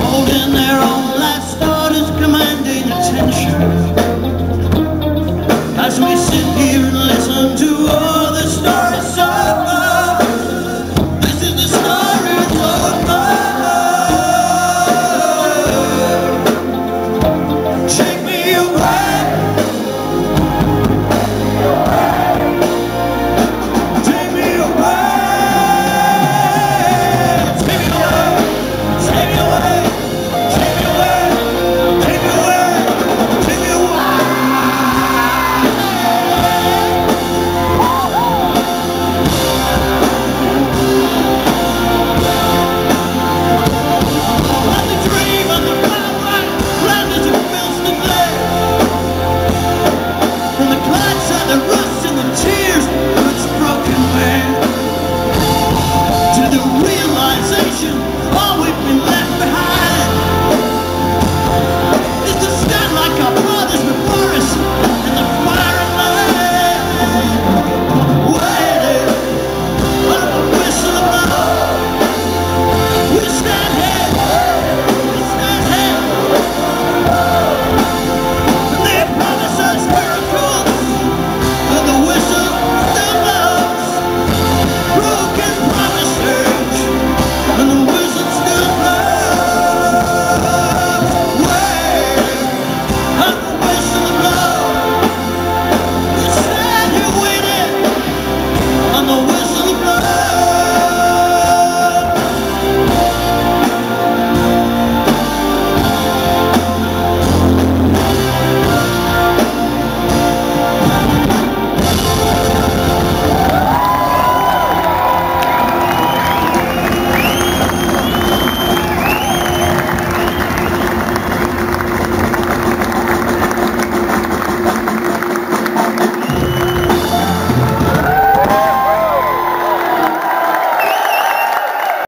Holding their own commanding attention. As we sit here you.